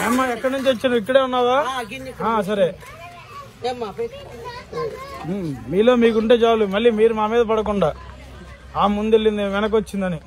మీరు ఎక్కడి నుంచి వచ్చారు? ఇక్కడే ఉన్నావా? సరే. మీలో మీకుంటే చాలు. మళ్ళీ మీరు మా మీద పడకుండా. ఆ ముందెళ్ళింది వెనకొచ్చిందని.